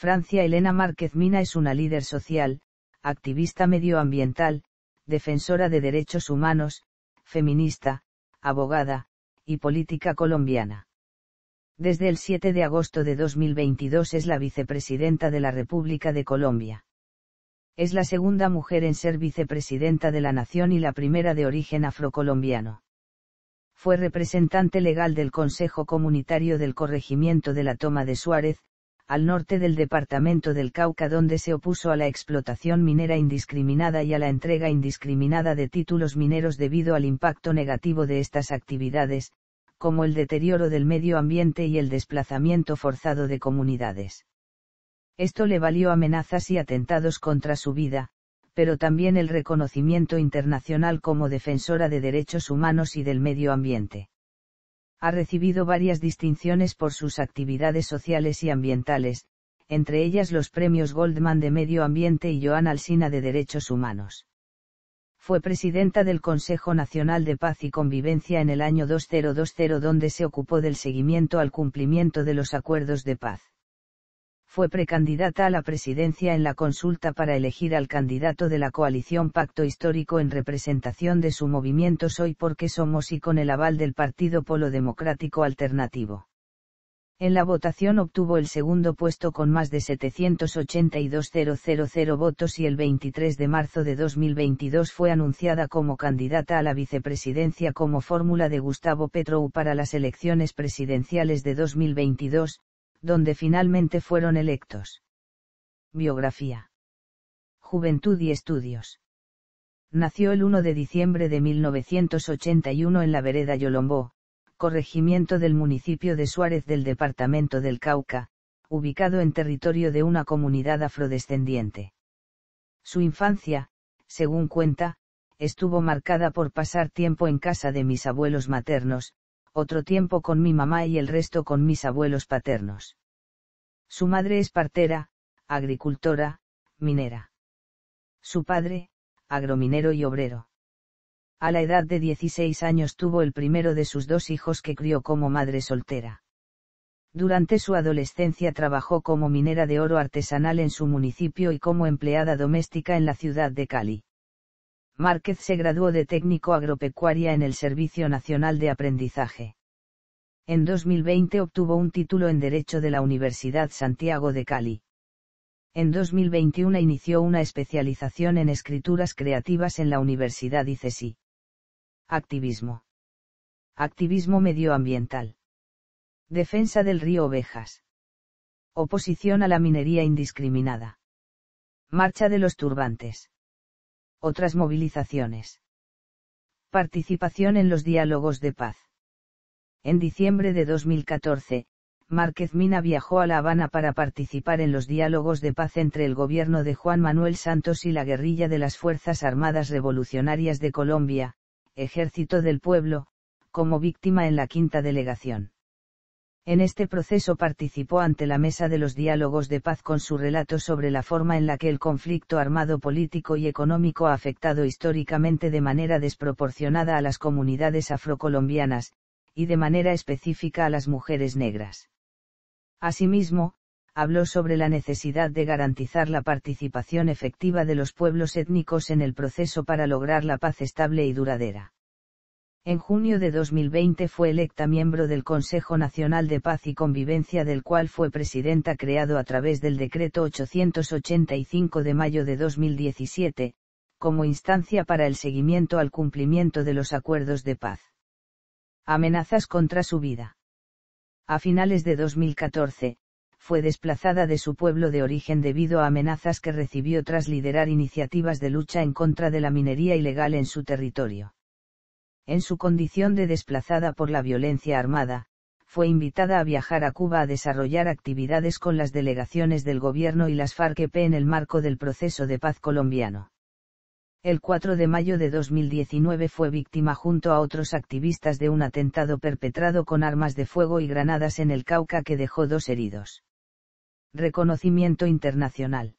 Francia Elena Márquez Mina es una líder social, activista medioambiental, defensora de derechos humanos, feminista, abogada, y política colombiana. Desde el 7 de agosto de 2022 es la vicepresidenta de la República de Colombia. Es la segunda mujer en ser vicepresidenta de la nación y la primera de origen afrocolombiano. Fue representante legal del Consejo Comunitario del Corregimiento de la Toma de Suárez, al norte del departamento del Cauca donde se opuso a la explotación minera indiscriminada y a la entrega indiscriminada de títulos mineros debido al impacto negativo de estas actividades, como el deterioro del medio ambiente y el desplazamiento forzado de comunidades. Esto le valió amenazas y atentados contra su vida, pero también el reconocimiento internacional como defensora de derechos humanos y del medio ambiente ha recibido varias distinciones por sus actividades sociales y ambientales, entre ellas los premios Goldman de Medio Ambiente y Joan Alsina de Derechos Humanos. Fue presidenta del Consejo Nacional de Paz y Convivencia en el año 2020 donde se ocupó del seguimiento al cumplimiento de los acuerdos de paz fue precandidata a la presidencia en la consulta para elegir al candidato de la coalición Pacto Histórico en representación de su movimiento Soy porque somos y con el aval del Partido Polo Democrático Alternativo. En la votación obtuvo el segundo puesto con más de 782.000 votos y el 23 de marzo de 2022 fue anunciada como candidata a la vicepresidencia como fórmula de Gustavo Petro para las elecciones presidenciales de 2022, donde finalmente fueron electos. Biografía. Juventud y Estudios. Nació el 1 de diciembre de 1981 en la vereda Yolombó, corregimiento del municipio de Suárez del departamento del Cauca, ubicado en territorio de una comunidad afrodescendiente. Su infancia, según cuenta, estuvo marcada por pasar tiempo en casa de mis abuelos maternos, otro tiempo con mi mamá y el resto con mis abuelos paternos. Su madre es partera, agricultora, minera. Su padre, agrominero y obrero. A la edad de 16 años tuvo el primero de sus dos hijos que crió como madre soltera. Durante su adolescencia trabajó como minera de oro artesanal en su municipio y como empleada doméstica en la ciudad de Cali. Márquez se graduó de técnico agropecuaria en el Servicio Nacional de Aprendizaje. En 2020 obtuvo un título en Derecho de la Universidad Santiago de Cali. En 2021 inició una especialización en escrituras creativas en la Universidad ICESI. Activismo. Activismo medioambiental. Defensa del río Ovejas. Oposición a la minería indiscriminada. Marcha de los turbantes. Otras movilizaciones. Participación en los diálogos de paz. En diciembre de 2014, Márquez Mina viajó a La Habana para participar en los diálogos de paz entre el gobierno de Juan Manuel Santos y la guerrilla de las Fuerzas Armadas Revolucionarias de Colombia, Ejército del Pueblo, como víctima en la quinta delegación. En este proceso participó ante la mesa de los diálogos de paz con su relato sobre la forma en la que el conflicto armado político y económico ha afectado históricamente de manera desproporcionada a las comunidades afrocolombianas, y de manera específica a las mujeres negras. Asimismo, habló sobre la necesidad de garantizar la participación efectiva de los pueblos étnicos en el proceso para lograr la paz estable y duradera. En junio de 2020 fue electa miembro del Consejo Nacional de Paz y Convivencia del cual fue presidenta creado a través del Decreto 885 de mayo de 2017, como instancia para el seguimiento al cumplimiento de los acuerdos de paz. Amenazas contra su vida. A finales de 2014, fue desplazada de su pueblo de origen debido a amenazas que recibió tras liderar iniciativas de lucha en contra de la minería ilegal en su territorio en su condición de desplazada por la violencia armada, fue invitada a viajar a Cuba a desarrollar actividades con las delegaciones del gobierno y las FARC-EP en el marco del proceso de paz colombiano. El 4 de mayo de 2019 fue víctima junto a otros activistas de un atentado perpetrado con armas de fuego y granadas en el Cauca que dejó dos heridos. Reconocimiento internacional.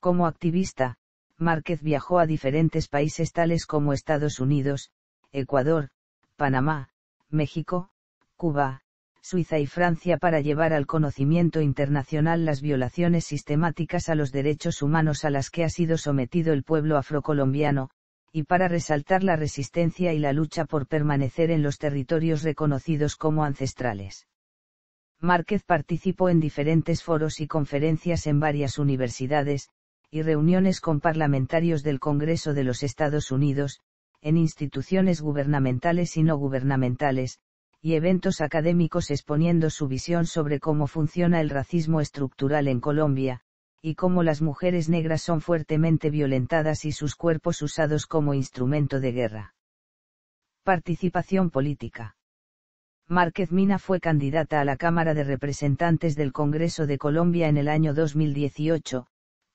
Como activista, Márquez viajó a diferentes países tales como Estados Unidos, Ecuador, Panamá, México, Cuba, Suiza y Francia para llevar al conocimiento internacional las violaciones sistemáticas a los derechos humanos a las que ha sido sometido el pueblo afrocolombiano, y para resaltar la resistencia y la lucha por permanecer en los territorios reconocidos como ancestrales. Márquez participó en diferentes foros y conferencias en varias universidades, y reuniones con parlamentarios del Congreso de los Estados Unidos, en instituciones gubernamentales y no gubernamentales, y eventos académicos exponiendo su visión sobre cómo funciona el racismo estructural en Colombia, y cómo las mujeres negras son fuertemente violentadas y sus cuerpos usados como instrumento de guerra. Participación política. Márquez Mina fue candidata a la Cámara de Representantes del Congreso de Colombia en el año 2018,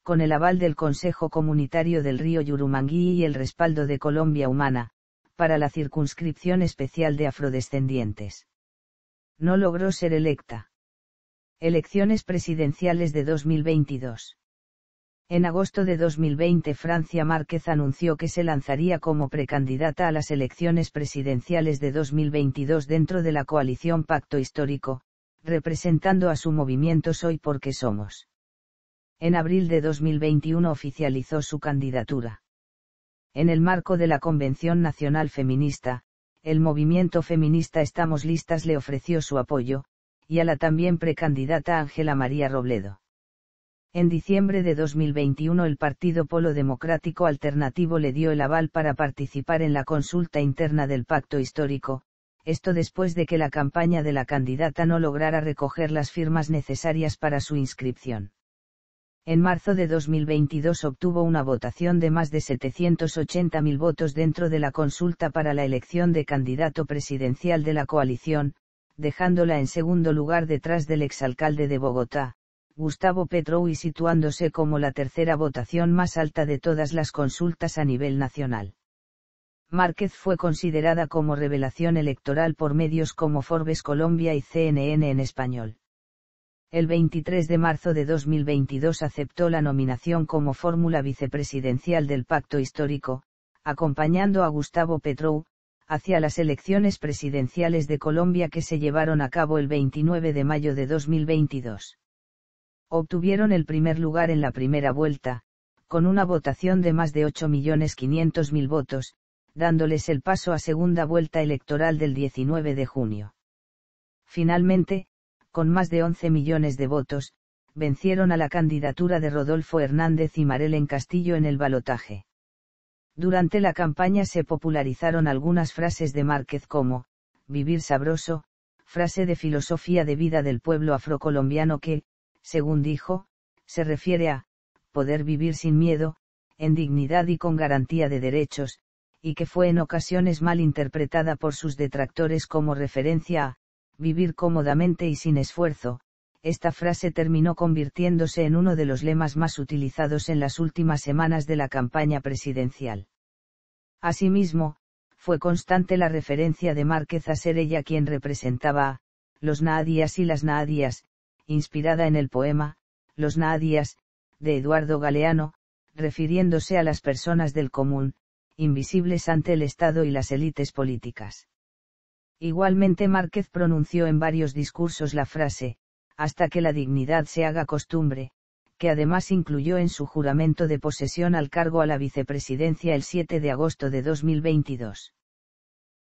con el aval del Consejo Comunitario del Río Yurumangui y el respaldo de Colombia Humana, para la circunscripción especial de afrodescendientes. No logró ser electa. Elecciones presidenciales de 2022. En agosto de 2020 Francia Márquez anunció que se lanzaría como precandidata a las elecciones presidenciales de 2022 dentro de la coalición Pacto Histórico, representando a su movimiento Soy porque somos. En abril de 2021 oficializó su candidatura. En el marco de la Convención Nacional Feminista, el movimiento feminista Estamos Listas le ofreció su apoyo, y a la también precandidata Ángela María Robledo. En diciembre de 2021 el Partido Polo Democrático Alternativo le dio el aval para participar en la consulta interna del pacto histórico, esto después de que la campaña de la candidata no lograra recoger las firmas necesarias para su inscripción en marzo de 2022 obtuvo una votación de más de 780.000 votos dentro de la consulta para la elección de candidato presidencial de la coalición, dejándola en segundo lugar detrás del exalcalde de Bogotá, Gustavo Petro y situándose como la tercera votación más alta de todas las consultas a nivel nacional. Márquez fue considerada como revelación electoral por medios como Forbes Colombia y CNN en español el 23 de marzo de 2022 aceptó la nominación como fórmula vicepresidencial del Pacto Histórico, acompañando a Gustavo Petro, hacia las elecciones presidenciales de Colombia que se llevaron a cabo el 29 de mayo de 2022. Obtuvieron el primer lugar en la primera vuelta, con una votación de más de 8.500.000 votos, dándoles el paso a segunda vuelta electoral del 19 de junio. Finalmente, con más de 11 millones de votos, vencieron a la candidatura de Rodolfo Hernández y Marelen Castillo en el balotaje. Durante la campaña se popularizaron algunas frases de Márquez como, vivir sabroso, frase de filosofía de vida del pueblo afrocolombiano que, según dijo, se refiere a, poder vivir sin miedo, en dignidad y con garantía de derechos, y que fue en ocasiones mal interpretada por sus detractores como referencia a, vivir cómodamente y sin esfuerzo, esta frase terminó convirtiéndose en uno de los lemas más utilizados en las últimas semanas de la campaña presidencial. Asimismo, fue constante la referencia de Márquez a ser ella quien representaba a los Naadías y las Naadías, inspirada en el poema, Los Naadías, de Eduardo Galeano, refiriéndose a las personas del común, invisibles ante el Estado y las élites políticas. Igualmente Márquez pronunció en varios discursos la frase, hasta que la dignidad se haga costumbre, que además incluyó en su juramento de posesión al cargo a la vicepresidencia el 7 de agosto de 2022.